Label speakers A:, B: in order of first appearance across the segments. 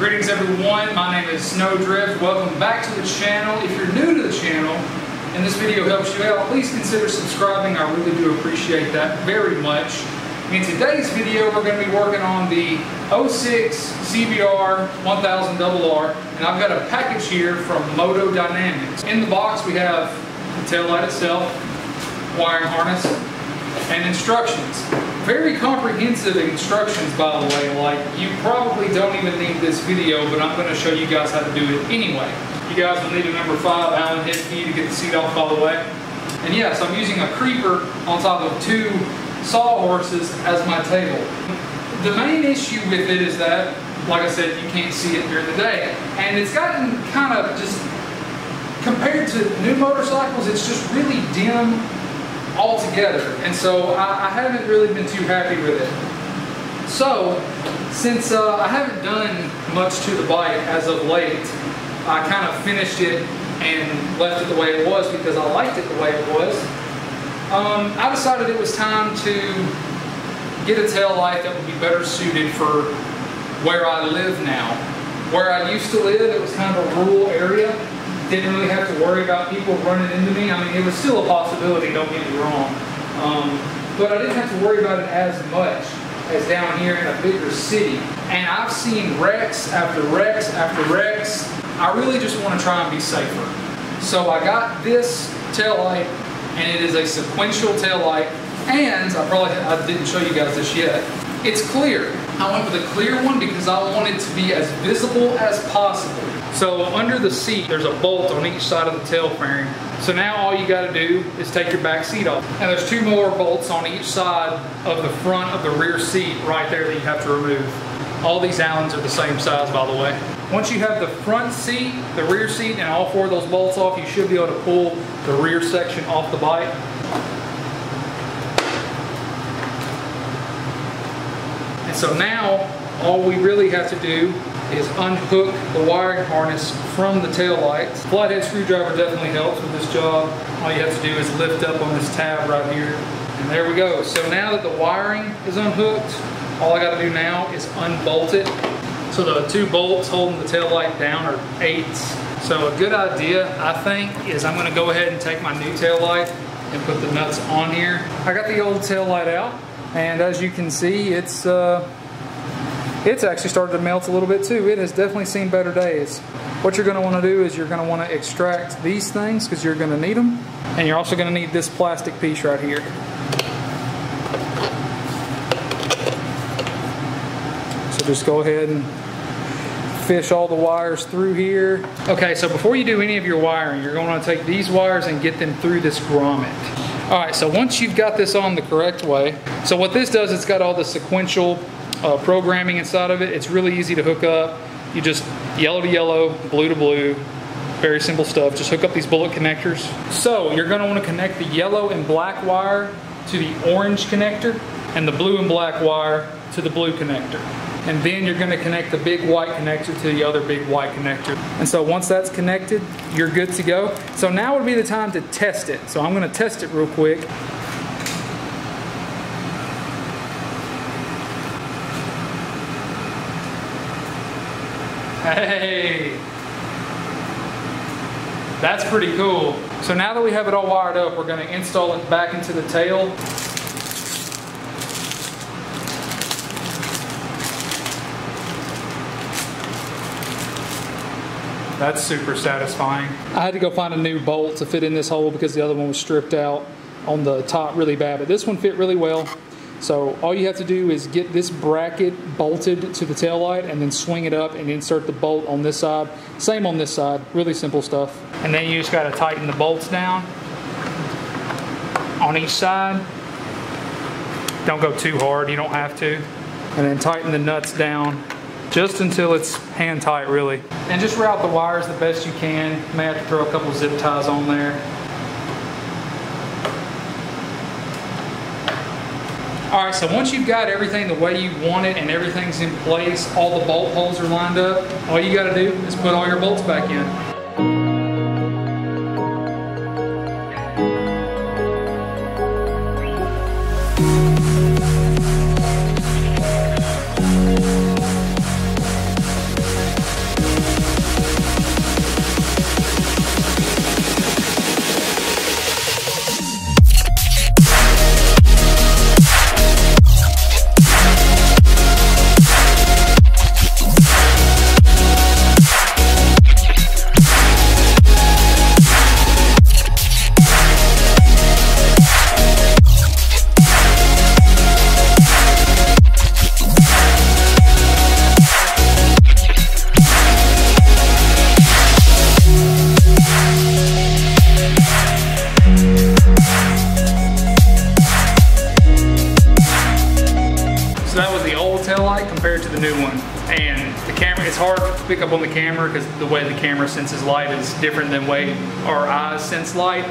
A: Greetings everyone, my name is Snowdrift. Welcome back to the channel. If you're new to the channel and this video helps you out, please consider subscribing. I really do appreciate that very much. In today's video, we're going to be working on the 06 CBR 1000RR and I've got a package here from Moto Dynamics. In the box we have the tail light itself, wiring harness, and instructions. Very comprehensive instructions, by the way. Like, you probably don't even need this video, but I'm going to show you guys how to do it anyway. You guys will need a number 5 Allen head key to get the seat off, by the way. And yes, I'm using a creeper on top of two sawhorses as my table. The main issue with it is that, like I said, you can't see it during the day. And it's gotten kind of just, compared to new motorcycles, it's just really dim altogether. And so I, I, haven't really been too happy with it. So, since uh, I haven't done much to the bike as of late, I kind of finished it and left it the way it was because I liked it the way it was. Um, I decided it was time to get a tail light that would be better suited for where I live now. Where I used to live, it was kind of a rural area didn't really have to worry about people running into me. I mean, it was still a possibility, don't get me wrong. Um, but I didn't have to worry about it as much as down here in a bigger city. And I've seen wrecks after wrecks after wrecks. I really just want to try and be safer. So I got this tail light, and it is a sequential tail light. And I probably I didn't show you guys this yet. It's clear. I went with a clear one because I want it to be as visible as possible. So under the seat, there's a bolt on each side of the tail fairing. So now all you gotta do is take your back seat off. And there's two more bolts on each side of the front of the rear seat right there that you have to remove. All these Allens are the same size, by the way. Once you have the front seat, the rear seat, and all four of those bolts off, you should be able to pull the rear section off the bike. And so now, all we really have to do is unhook the wiring harness from the tail lights. Flathead screwdriver definitely helps with this job. All you have to do is lift up on this tab right here. And there we go. So now that the wiring is unhooked, all I gotta do now is unbolt it. So the two bolts holding the tail light down are eights. So a good idea, I think, is I'm gonna go ahead and take my new tail light and put the nuts on here. I got the old tail light out, and as you can see, it's uh, it's actually started to melt a little bit too. It has definitely seen better days. What you're gonna wanna do is you're gonna wanna extract these things because you're gonna need them. And you're also gonna need this plastic piece right here. So just go ahead and fish all the wires through here. Okay, so before you do any of your wiring, you're gonna take these wires and get them through this grommet. All right, so once you've got this on the correct way, so what this does, it's got all the sequential uh, programming inside of it. It's really easy to hook up. You just yellow to yellow, blue to blue, very simple stuff. Just hook up these bullet connectors. So you're gonna wanna connect the yellow and black wire to the orange connector and the blue and black wire to the blue connector. And then you're gonna connect the big white connector to the other big white connector. And so once that's connected, you're good to go. So now would be the time to test it. So I'm gonna test it real quick. Hey! That's pretty cool. So now that we have it all wired up, we're gonna install it back into the tail. That's super satisfying. I had to go find a new bolt to fit in this hole because the other one was stripped out on the top really bad, but this one fit really well. So all you have to do is get this bracket bolted to the tail light and then swing it up and insert the bolt on this side. Same on this side, really simple stuff. And then you just gotta tighten the bolts down on each side. Don't go too hard, you don't have to. And then tighten the nuts down just until it's hand tight really. And just route the wires the best you can. You may have to throw a couple zip ties on there. All right, so once you've got everything the way you want it and everything's in place, all the bolt holes are lined up, all you gotta do is put all your bolts back in. Hard to pick up on the camera because the way the camera senses light is different than way our eyes sense light.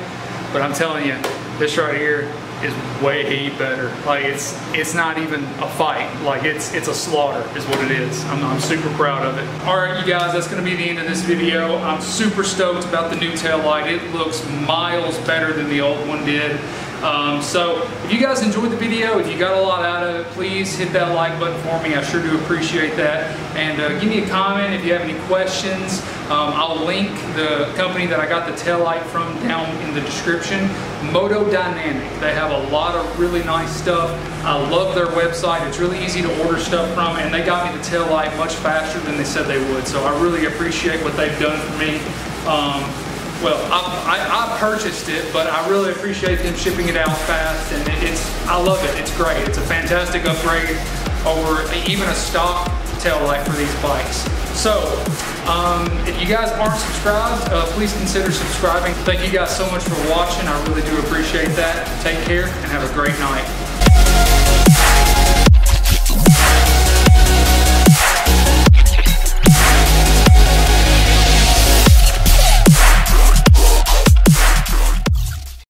A: But I'm telling you, this right here is way better. Like it's it's not even a fight. Like it's it's a slaughter is what it is. I'm, I'm super proud of it. All right, you guys, that's gonna be the end of this video. I'm super stoked about the new tail light. It looks miles better than the old one did. Um, so if you guys enjoyed the video, if you got a lot out of it, please hit that like button for me. I sure do appreciate that. And uh, give me a comment if you have any questions. Um, I'll link the company that I got the tail light from down in the description. Moto Dynamic. They have a lot of really nice stuff. I love their website. It's really easy to order stuff from and they got me the tail light much faster than they said they would. So I really appreciate what they've done for me. Um, well, I, I, I, purchased it, but I really appreciate them shipping it out fast, and it, it's I love it. It's great. It's a fantastic upgrade over even a stock tail light for these bikes. So, um, if you guys aren't subscribed, uh, please consider subscribing. Thank you guys so much for watching. I really do appreciate that. Take care and have a great night.